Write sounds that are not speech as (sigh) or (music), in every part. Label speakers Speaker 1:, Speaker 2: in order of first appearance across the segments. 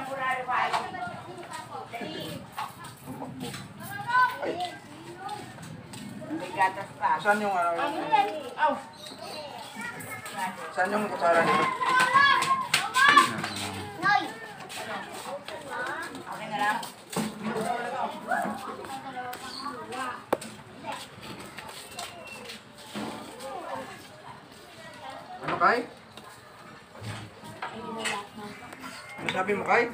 Speaker 1: temporary kayo. Dali. May gatas pa.
Speaker 2: Saan yung ano?
Speaker 1: Oh.
Speaker 2: Saan yung kutsara dito?
Speaker 1: Okay na lang.
Speaker 2: Ano kay? Ano sabi mo kay?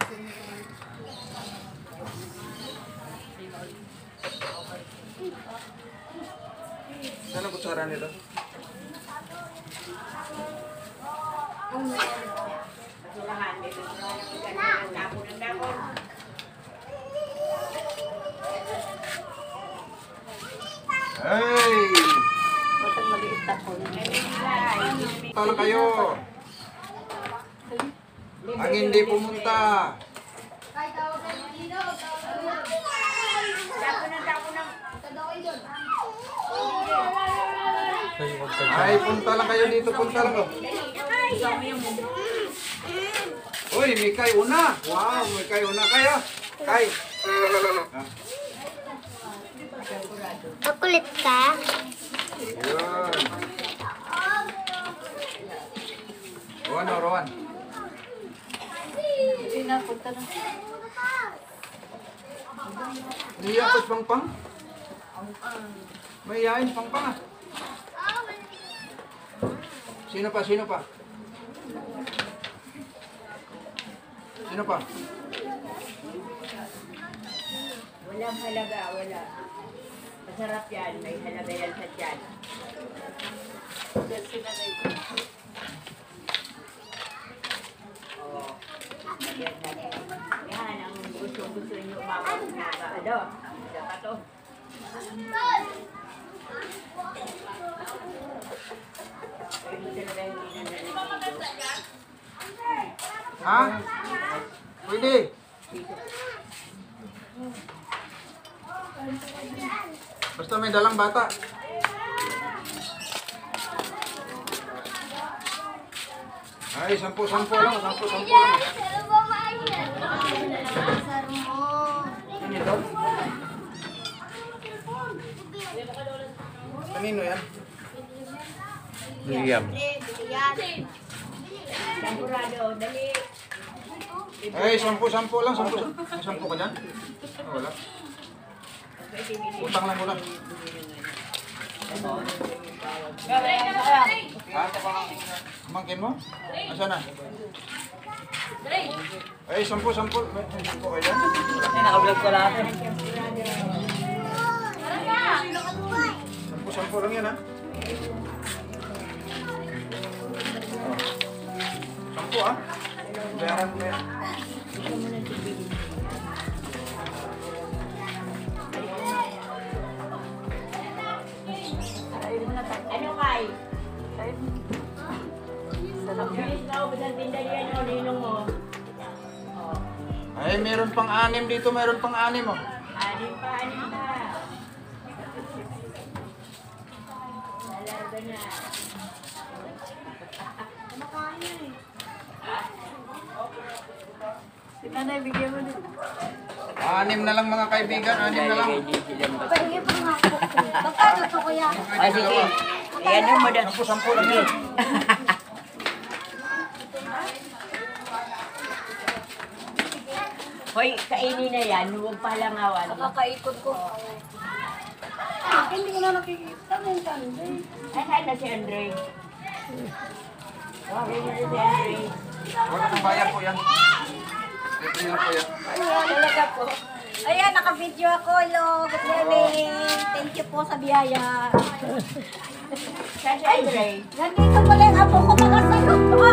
Speaker 2: Saan ang kutsara nito? Hey!
Speaker 3: Huwag maliit ako.
Speaker 2: Tala kayo! Ang hindi pumunta!
Speaker 1: Dapon ng dapon ng...
Speaker 2: Ay, punta lang kayo dito, punta lang kayo. Uy, may kay una! Wow, may kay una kaya! Kay!
Speaker 4: Makulit ka?
Speaker 2: Yun. Rowan, Rowan.
Speaker 3: Na, punta na.
Speaker 2: Niyakot pang pang. May yain pang pang ah. Sino pa, sino pa? Sino pa?
Speaker 1: Walang halaga, wala. Masarap yan. May halaga yan sa tiyan. Oo. Yan, yan. Yan ang gusto-gusto nyo umabot na ba? Ano? Isa pa to. Pero hindi talaga hindi na naliligo.
Speaker 2: Ha? Pwede. Basta may dalang bata. Ay, sampu-sampu lang, sampu-sampu lang.
Speaker 4: Sir mo.
Speaker 2: Ano ito? Kanino yan?
Speaker 5: William.
Speaker 4: Yan.
Speaker 1: Sampurado, dali.
Speaker 2: Ay, sampu-sampu lang, sampu sampu ka dyan? Ah, wala. Utang lang muna. Ha? Mangkin mo? Asa na? Ay, sampu-sampu. May may sampu ka dyan?
Speaker 5: Ay, nakablog ko lahat eh.
Speaker 2: Sampu-sampu lang yan, ha? Sampu, ha? Bayaran mo yan.
Speaker 1: Ano kay? Bilis na ubos ang tinda niyan o ninong mo. Oh.
Speaker 2: Ay, meron pang anim dito, meron pang anim, oh.
Speaker 1: Anim pa, anim pa. Nalarga na.
Speaker 3: Si nanay, bigyan mo din.
Speaker 2: Anim na lang mga kaibigan, anim na lang.
Speaker 4: Pahingi pa nga po. Magkano to kuya?
Speaker 1: Ah, sige. Ayan mo doon.
Speaker 2: Sampu-sampu lang yan. (laughs)
Speaker 1: Hoy, kainin na yan. Huwag palangawan.
Speaker 3: Nakakaikot ko. Ah, hindi ko na nakikita ng kanday.
Speaker 1: Ay, saan na si Andre? Wagin na si Andre.
Speaker 2: Wala kang bayan po yan. Libre lang po yan.
Speaker 3: Talaga po.
Speaker 4: Ayan, naka-video ako. Hello, good morning. Thank you po sa biyaya.
Speaker 1: Saan si Andre?
Speaker 4: Nandito pala yung apo ko mga sagot. Oh, ano na?